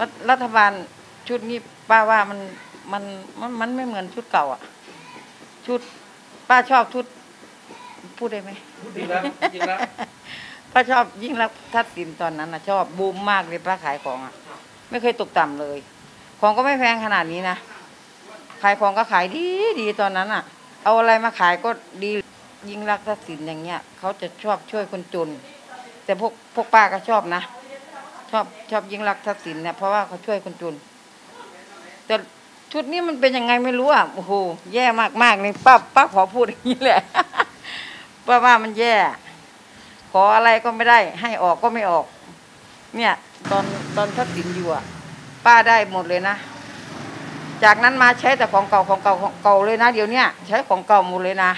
รัฐรัฐบาลชุดนี้ป้าว่ามันมันมันมันไม่เหมือนชุดเก่าอะ ชุดป้าชอบชุด พูดได้ไหมจริงแล้วจริงแล้วป้าชอบยิ่งรักษณ์ทัดสินตอนนั้นนะชอบบูมมากเลยป้าขายของอะ ไม่เคยตกต่ำเลย ของก็ไม่แพงขนาดนี้นะขายของก็ขายดีดีตอนนั้นอะ เอาอะไรมาขายก็ดียิ่งรักษณ์ทัดสินอย่างเงี้ยเขาจะชอบช่วยคนจน แต่พวกพวกป้าก็ชอบนะ ชอบชอบยิ่งรักทัดสินเนี่ยเพราะว่าเขาช่วยคนจนแต่ชุดนี้มันเป็นยังไงไม่รู้อะโอ้โหแย่มากมากๆเลยป้าป้าขอพูดอย่างนี้แหละป้าว่ามันแย่ ขออะไรก็ไม่ได้ ให้ออกก็ไม่ออก เนี่ย ตอนตอนทักษิณอยู่อะ ป้าได้หมดเลยนะจากนั้นมาใช้แต่ของเก่าของเก่าของเก่าเลยนะ เดี๋ยวเนี้ยใช้ของเก่าหมดเลยนะ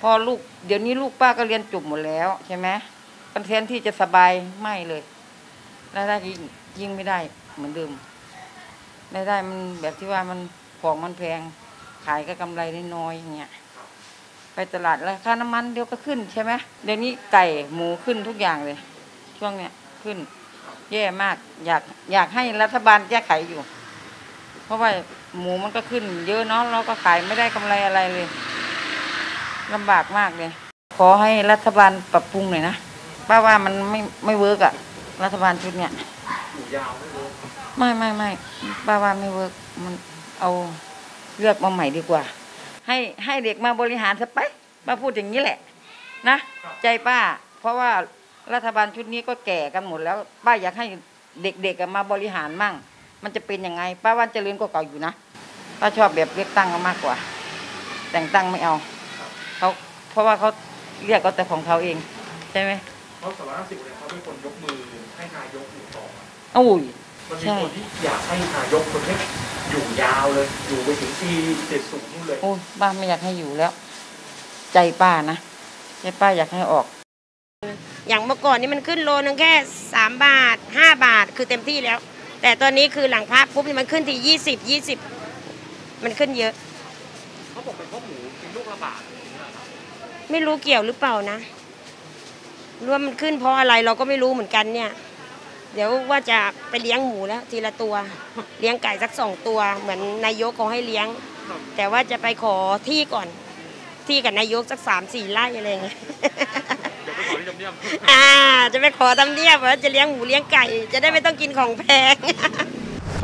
พอลูกเดี๋ยวนี้ลูกป้าก็เรียนจบหมดแล้วใช่ไหมกันแทนที่จะสบายไม่เลย รายได้ยิ่งไม่ได้เหมือนเดิมรายได้มันแบบที่ว่ามันของมันแพงขายก็กำไรได้น้อยอย่างเงี้ยไปตลาดราคาน้ำมันเดี๋ยวก็ขึ้นใช่ไหมเดี๋ยวนี้ไก่หมูขึ้นทุกอย่างเลย ช่วงเนี้ยขึ้น แย่มากอยากอยากให้รัฐบาลแก้ไขอยู่ เพราะว่าหมูมันก็ขึ้น เยอะเนาะเราก็ขายไม่ได้กำไรอะไรเลยลำบากมากเลย ขอให้รัฐบาลปรับปรุงหน่อยนะป้าว่ามันไม่ไม่ work อะ รัฐบาลชุดเนี้ยอยู่ยาวไม่รู้ไม่ไม่ไม่ป้าว่าไม่ work มันเอาเลือกมาใหม่ดีกว่า ให้ให้เด็กมาบริหารสไปป้าพูดอย่างนี้แหละ นะใจป้า เพราะว่ารัฐบาลชุดนี้ก็แก่กันหมดแล้ว ป้าอยากให้เด็กๆอะมาบริหารมั่ง มันจะเป็นยังไง ป้าว่าเจริญกว่าเก่าอยู่นะป้าชอบแบบเลือกตั้งมากกว่า แต่งตั้งไม่เอาเขาเพราะว่าเขาเรียกเอาแต่ของเขาเอง ใช่ไหม เพราะสารวัตรสิบเนี่ยเขาเป็นคนยกมือให้นายกอยู่ต่ออุ้ยมันมีใช่คนที่อยากให้นายกคนนี้อยู่ยาวเลย อยู่ไปถึงปีเจ็ดศูนย์นู่นเลย โอ้ยป้าไม่อยากให้อยู่แล้ว ใจป้านะใจป้าอยากให้ออก อย่างเมื่อก่อนนี่มันขึ้นโลนึงแค่สามบาทห้าบาทคือเต็มที่แล้ว แต่ตอนนี้คือหลังพักปุ๊บนี่มันขึ้นที่ยี่สิบยี่สิบมันขึ้นเยอะ เขาบอกเป็นเพราะหมูกินลูกละบาทไม่รู้เกี่ยวหรือเปล่านะรู้ ว่ามันขึ้นเพราะอะไรเราก็ไม่รู้เหมือนกันเนี่ย เดี๋ยวว่าจะไปเลี้ยงหมูแล้วทีละตัว เลี้ยงไก่สักสองตัว เหมือนนายกเขาให้เลี้ยง แต่ว่าจะไปขอที่ก่อน ที่กับนายกสักสามสี่ไร่อะไรอย่างเงี้ยเดี๋ยวไปขอที่จำเนียมอ่า จะไปขอทำเนียบว่าจะเลี้ยงหมูเลี้ยงไก่ จะได้ไม่ต้องกินของแพง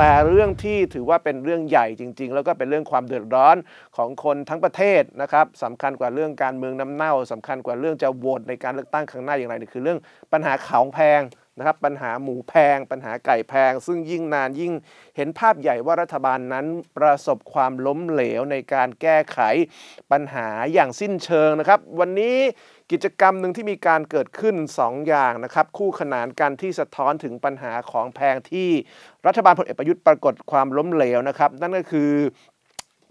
แต่เรื่องที่ถือว่าเป็นเรื่องใหญ่จริง ๆ แล้วก็เป็นเรื่องความเดือดร้อนของคนทั้งประเทศนะครับสำคัญกว่าเรื่องการเมืองน้ำเน่าสำคัญกว่าเรื่องจะโหวตในการเลือกตั้งครั้งหน้าอย่างไรนี่คือเรื่องปัญหาของแพง นะครับปัญหาหมูแพง ปัญหาไก่แพง ซึ่งยิ่งนานยิ่งเห็นภาพใหญ่ว่ารัฐบาลนั้นประสบความล้มเหลวในการแก้ไขปัญหาอย่างสิ้นเชิงนะครับ วันนี้กิจกรรมหนึ่งที่มีการเกิดขึ้น 2 อย่างนะครับ คู่ขนานกันที่สะท้อนถึงปัญหาของแพงที่รัฐบาลพลเอกประยุทธ์ปรากฏความล้มเหลวนะครับ นั่นก็คือ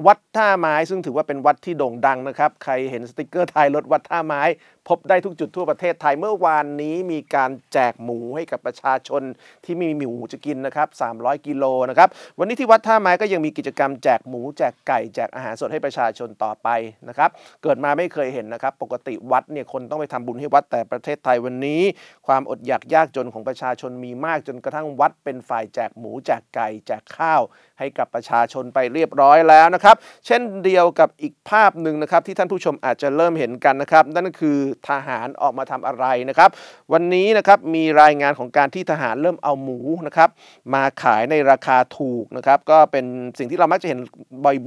วัดท่าไม้ซึ่งถือว่าเป็นวัดที่โด่งดังนะครับ ใครเห็นสติกเกอร์ไทยรถวัดท่าไม้ พบได้ทุกจุดทั่วประเทศไทยเมื่อวานนี้มีการแจกหมูให้กับประชาชนที่ไมมีหมูจะกินนะครับ300 กิโลนะครับวันนี้ที่วัดท่าไม้ก็ยังมีกิจกรรมแจกหมูแจกไก่แจกอาหารสดให้ประชาชนต่อไปนะครับเกิดมาไม่เคยเห็นนะครับ ปกติวัดเนี่ยคนต้องไปทำบุญให้วัดแต่ประเทศไทยวันนี้ ความอดอยากยากจนของประชาชนมีมากจนกระทั่งวัดเป็นฝ่ายแจกหมูแจกไก่แจกข้าว ให้กับประชาชนไปเรียบร้อยแล้วนะครับเช่นเดียวกับอีกภาพหนึ่งนะครับที่ท่านผู้ชมอาจจะเริ่มเห็นกันนะครับ นั่นก็คือทหารออกมาทำอะไรนะครับ วันนี้นะครับมีรายงานของการที่ทหารเริ่มเอาหมูนะครับมาขายในราคาถูกนะครับก็เป็นสิ่งที่เรามักจะเห็น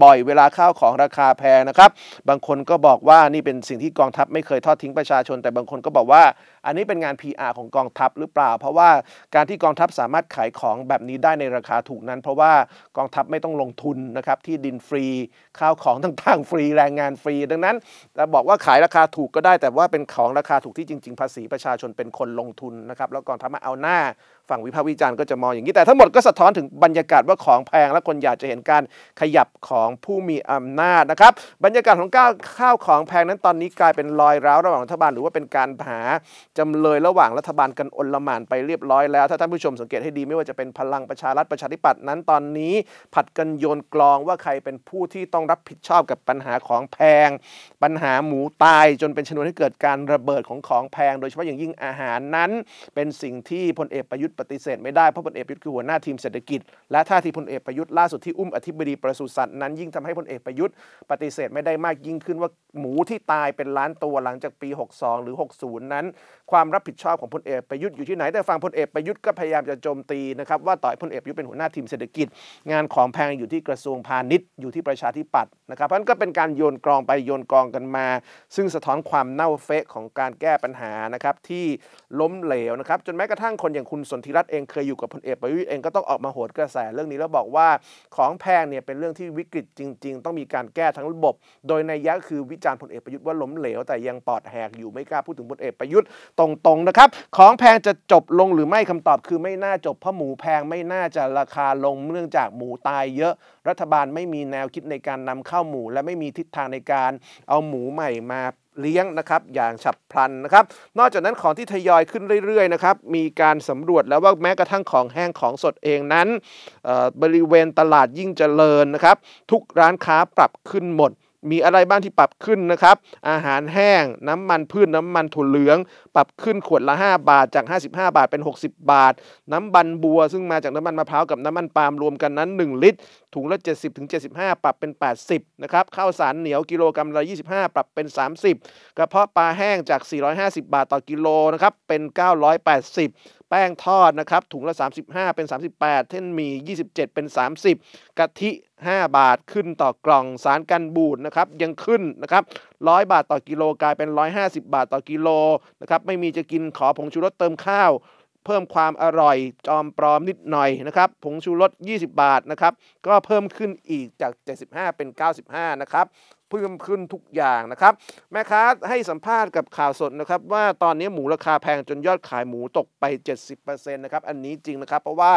บ่อยๆ เวลาข้าวของราคาแพงนะครับ บางคนก็บอกว่านี่เป็นสิ่งที่กองทัพไม่เคยทอดทิ้งประชาชน แต่บางคนก็บอกว่าอันนี้เป็นงาน PR ของกองทัพหรือเปล่า เพราะว่าการที่กองทัพสามารถขายของแบบนี้ได้ในราคาถูกนั้น เพราะว่ากองทัพไม่ต้องลงทุนนะครับที่ดินฟรีข้าวของต่างๆ ฟรีแรงงานฟรี ดังนั้นจะบอกว่าขายราคาถูกก็ได้ แต่ว่าเป็นของราคาถูกที่จริง ๆ ภาษีประชาชนเป็นคนลงทุนนะครับแล้วกองทัพมาเอาหน้าฝั่งวิพากษ์วิจารณ์ก็จะมองอย่างนี้ แต่ทั้งหมดก็สะท้อนถึงบรรยากาศว่าของแพงและคนอยากจะเห็นการขยับของผู้มีอำนาจนะครับบรรยากาศของก้าวข้าวของแพงนั้นตอนนี้กลายเป็นรอยร้าวระหว่างรัฐบาล หรือว่าเป็นการหาจำเลยระหว่างรัฐบาลกันอนละหมานไปเรียบร้อยแล้ว ถ้าท่านผู้ชมสังเกตให้ดีไม่ว่าจะเป็นพลังประชารัฐประชาธิปัตย์นั้นตอนนี้ ผัดกันโยนกลองว่าใครเป็นผู้ที่ต้องรับผิดชอบกับปัญหาของแพง ปัญหาหมูตายจนเป็นชนวนให้เกิดการระเบิดของของแพง โดยเฉพาะอย่างยิ่งอาหารนั้น เป็นสิ่งที่พลเอกประยุทธ์ปฏิเสธไม่ได้เพราะพลเอกประยุทธ์คือหัวหน้าทีมเศรษฐกิจ และท่าทีพลเอกประยุทธ์ล่าสุดที่อุ้มอธิบดีปศุสัตว์นั้นยิ่งทำให้พลเอกประยุทธ์ปฏิเสธไม่ได้มากยิ่งขึ้นว่าหมูที่ตายเป็นล้านตัวหลังจากปี 62 หรือ 60 นั้น ความรับผิดชอบของพลเอกประยุทธ์อยู่ที่ไหนแต่ฟังพลเอกประยุทธ์ก็พยายามจะโจมตีนะครับว่าต่อยพลเอกประยุทธ์เป็นหัวหน้าทีมเศรษฐกิจ งานของแพงอยู่ที่กระทรวงพาณิชย์อยู่ที่ประชาธิปัตย์นะครับเพราะฉะนั้นก็เป็นการโยนกรองไปโยนกรองกันมา ซึ่งสะท้อนความเน่าเฟะของการแก้ปัญหานะครับที่ล้มเหลวนะครับจนแม้กระทั่งคนอย่างคุณสนธิรัตน์เองเคยอยู่กับพลเอกประยุทธ์เองก็ต้องออกมาโหดกระแสเรื่องนี้แล้วบอกว่าของแพงเนี่ยเป็นเรื่องที่วิกฤตจริง ๆ ต้องมีการแก้ทั้งระบบ โดยในยะคือวิจารณ์พลเอกประยุทธ์ว่าล้มเหลว แต่ยังปอดแหกอยู่ไม่กล้าพูดถึงพลเอกประยุทธ์ตรงๆนะครับของแพงจะจบลงหรือไม่คำตอบคือไม่น่าจบเพราะหมูแพงไม่น่าจะราคาลงเนื่องจากหมูตายเยอะ รัฐบาลไม่มีแนวคิดในการนำเข้าหมู และไม่มีทิศทางในการเอาหมูใหม่มา เลี้ยงนะครับอย่างฉับพลันนะครับ นอกจากนั้นของที่ทยอยขึ้นเรื่อยๆนะครับมีการสำรวจแล้วว่าแม้กระทั่งของแห้งของสดเองนั้นบริเวณตลาดยิ่งเจริญนะครับ ทุกร้านค้าปรับขึ้นหมด มีอะไรบ้างที่ปรับขึ้นนะครับ อาหารแห้ง น้ำมันพืชน้ำมันถั่วเหลือง ปรับขึ้นขวดละ 5 บาทจาก 55 บาทเป็น 60 บาท น้ำบันบัว ซึ่งมาจากน้ำมันมะพร้าวกับน้ำมันปาล์มรวมกันนั้น 1 ลิตร ถุงละ 70ถึง75 ปรับเป็น 80 นะครับ ข้าวสารเหนียวกิโลกรัมละ 25 ปรับเป็น 30 กระเพาะปลาแห้งจาก 450 บาทต่อกิโลนะครับ เป็น 980แป้งทอดนะครับถุงละ 35 เป็น 38 เท่นหมี27 เป็น 30 กะทิ 5 บาทขึ้นต่อกล่องสารกันบูดนะครับยังขึ้นนะครับ 100 บาทต่อกิโลกลายเป็น 150 บาทต่อกิโลนะครับไม่มีจะกินขอผงชูรสเติมข้าว เพิ่มความอร่อยจอมปลอมนิดหน่อยนะครับผงชูรส 20 บาทนะครับก็เพิ่มขึ้นอีกจาก 75 เป็น 95 นะครับเพิ่มขึ้นทุกอย่างนะครับ แม่ค้าให้สัมภาษณ์กับข่าวสดนะครับว่าตอนนี้หมูราคาแพงจนยอดขายหมูตกไป 70%นะครับอันนี้จริงนะครับเพราะว่า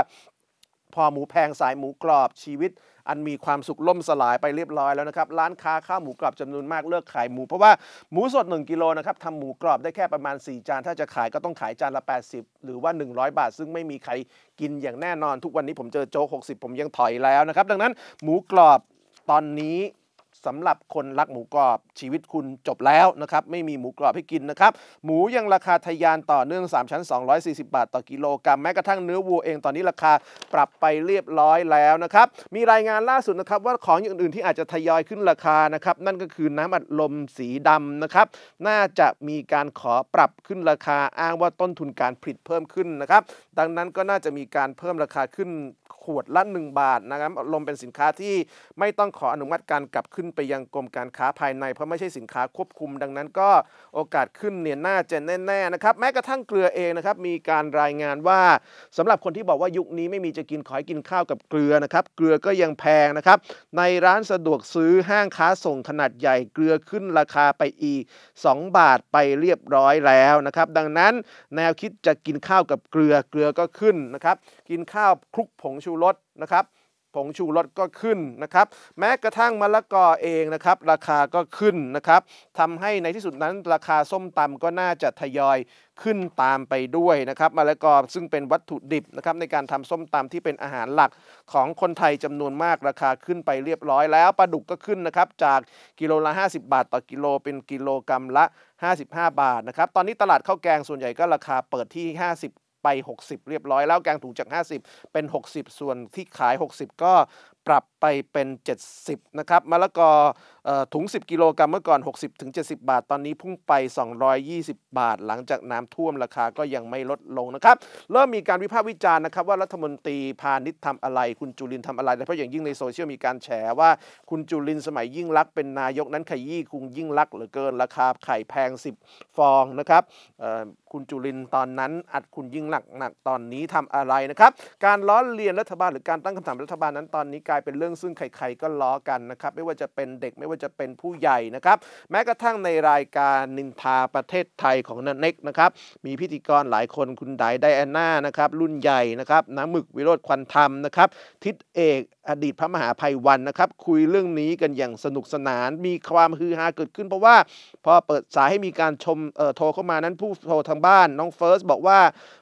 พอหมูแพงสายหมูกรอบชีวิต อันมีความสุขล่มสลายไปเรียบร้อยแล้วนะครับ ร้านค้าข้าวหมูกรอบจำนวนมากเลิกขายหมู เพราะว่าหมูสด 1กิโลนะครับทำหมูกรอบได้แค่ประมาณ 4 จาน ถ้าจะขายก็ต้องขายจานละ 80 หรือว่า 100 บาท ซึ่งไม่มีใครกินอย่างแน่นอน ทุกวันนี้ผมเจอโจ๊ก60 ผมยังถอยแล้วนะครับ ดังนั้นหมูกรอบตอนนี้ สำหรับคนรักหมูกรอบชีวิตคุณจบแล้วนะครับไม่มีหมูกรอบให้กินนะครับหมูยังราคาทะยานต่อเนื่อง 3 ชั้น 240 บาท ต่อกิโลกรัมแม้กระทั่งเนื้อวัวเองตอนนี้ราคาปรับไปเรียบร้อยแล้วนะครับมีรายงานล่าสุดนะครับว่าของอย่างอื่นๆที่อาจจะทยอยขึ้นราคานะครับนั่นก็คือน้ำอัดลมสีดำนะครับน่าจะมีการขอปรับขึ้นราคาอ้างว่าต้นทุนการผลิตเพิ่มขึ้นนะครับดังนั้นก็น่าจะมีการเพิ่มราคาขึ้นขวดละ 1 บาทนะครับลมเป็นสินค้าที่ไม่ต้องขออนุมัติการกลับขึ้นไปยังกรมการค้าภายในเพราะไม่ใช่สินค้าควบคุม ดังนั้นก็โอกาสขึ้นเนี่ยน่าจะแน่ๆนะครับแม้กระทั่งเกลือเองนะครับมีการรายงานว่าสำหรับคนที่บอกว่ายุคนี้ไม่มีจะกินขอให้กินข้าวกับเกลือนะครับเกลือก็ยังแพงนะครับในร้านสะดวกซื้อห้างค้าส่งขนาดใหญ่เกลือขึ้นราคาไปอีก 2 บาทไปเรียบร้อยแล้วนะครับดังนั้นแนวคิดจะกินข้าวกับเกลือเกลือก็ขึ้นนะครับกินข้าวคลุกผงชูรสนะครับ ผงชูรสก็ขึ้นนะครับ แม้กระทั่งมะละกอเองนะครับ ราคาก็ขึ้นนะครับทำให้ในที่สุดนั้นราคาส้มตำก็น่าจะทยอยขึ้นตามไปด้วยนะครับมะละกอซึ่งเป็นวัตถุดิบนะครับในการทำส้มตำที่เป็นอาหารหลักของคนไทยจำนวนมากราคาขึ้นไปเรียบร้อยแล้วปลาดุกก็ขึ้นนะครับจากกิโลละ 50 บาท ต่อกิโลเป็นกิโลกรรัมละ 55 บาทนะครับตอนนี้ตลาดข้าวแกงส่วนใหญ่ก็ราคาเปิดที่ 50 ไป 60 เรียบร้อยแล้วแกงถุงจาก 50 เป็น 60 ส่วนที่ขาย 60 ก็ ปรับไปเป็น 70 นะครับมะละกออถุง 10 กิโลกรัมเมื่อก่อน 60ถึง70 บาท ตอนนี้พุ่งไป 220 บาท หลังจากน้ำท่วมราคาก็ยังไม่ลดลงนะครับ เริ่มมีการวิพากษ์วิจารณ์นะครับว่ารัฐมนตรีพาณิชย์ทำอะไร คุณจุลินทำอะไรโดยเฉพาะอย่างยิ่งในโซเชียลมีการแฉว่าคุณจุลินสมัยยิ่งลักษณ์เป็นนายกนั้นขยี้คุงยิ่งลักษณ์เหลือเกินราคาไข่แพง 10 ฟองนะครับคุณจุลินตอนนั้นอัดคุณยิ่งลักษณ์หนักตอนนี้ทำอะไรนะครับการล้อเลียนรัฐบาลหรือการตั้งคำถามรัฐบาลนั้นตอนนี้กลายเป็นเรื่องซึ่งใครๆก็ล้อกันนะครับ ไม่ว่าจะเป็นเด็กไม่ว่าจะเป็นผู้ใหญ่นะครับ แม้กระทั่งในรายการนินทาประเทศไทยของนันเน็กนะครับ มีพิธีกรหลายคนคุณไดไดอาน่านะครับ รุ่นใหญ่นะครับน้าหมึกวิโรจน์ควันธรรมนะครับ ทิดเอกอดีตพระมหาไพรวัลย์นะครับ คุยเรื่องนี้กันอย่างสนุกสนาน มีความฮือฮาเกิดขึ้น เพราะว่าพอเปิดสายให้มีการชมเอ่อโทรเข้ามานั้นผู้โทรทางบ้านน้องเฟิร์สบอกว่า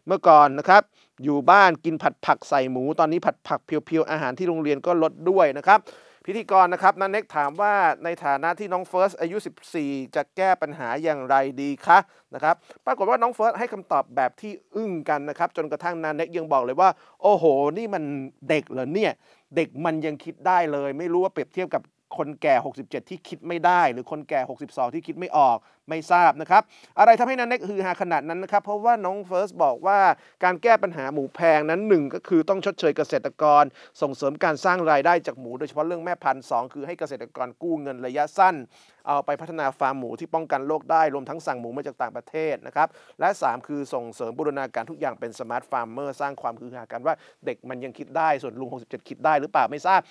เมื่อก่อนนะครับ อยู่บ้านกินผัดผักใส่หมู ตอนนี้ผัดผัก pure ๆอาหารที่โรงเรียนก็ลดด้วยนะครับ พิธีกรนะครับน้าเน็กถามว่าในฐานะที่น้องเฟิร์สอายุ 14 จะแก้ปัญหาอย่างไรดีคะนะครับปรากฏว่าน้องเฟิร์สให้คำตอบแบบที่อึ้งกันนะครับ จนกระทั่งนันเน็กยังบอกเลยว่า โอ้โห นี่มันเด็กเหรอเนี่ยเด็กมันยังคิดได้เลย ไม่รู้ว่าเปรียบเทียบกับ คนแก่ 67 ที่คิดไม่ได้ หรือคนแก่ 62 ที่คิดไม่ออกไม่ทราบนะครับ อะไรทำให้นันเน็กฮือฮาขนาดนั้นนะครับ เพราะว่าน้องเฟิร์สบอกว่าการแก้ปัญหาหมูแพงนั้นหนึ่งก็คือต้องชดเชยเกษตรกร ส่งเสริมการสร้างรายได้จากหมู โดยเฉพาะเรื่องแม่พันธุ์สองคือให้เกษตรกรกู้เงินระยะสั้น เอาไปพัฒนาฟาร์มหมูที่ป้องกันโรคได้รวมทั้งสั่งหมูมาจากต่างประเทศนะครับและ 3 คือส่งเสริมบูรณาการทุกอย่างเป็น smart farmer สร้างความฮือฮากันว่าเด็กมันยังคิดได้ส่วนลุง 67 คิดได้หรือเปล่าไม่ทราบ